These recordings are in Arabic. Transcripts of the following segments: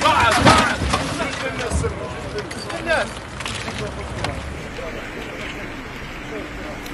Vai!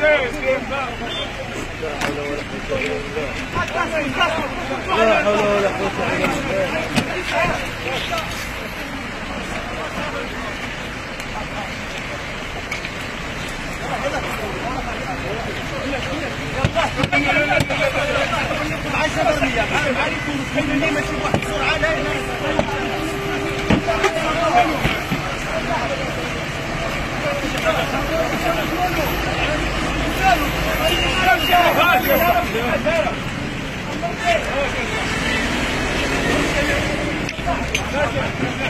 بيتزا بيتزا ألو شي واحد لا حول ولا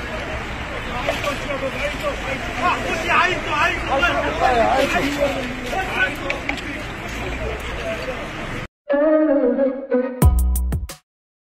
二十五块啊二十五块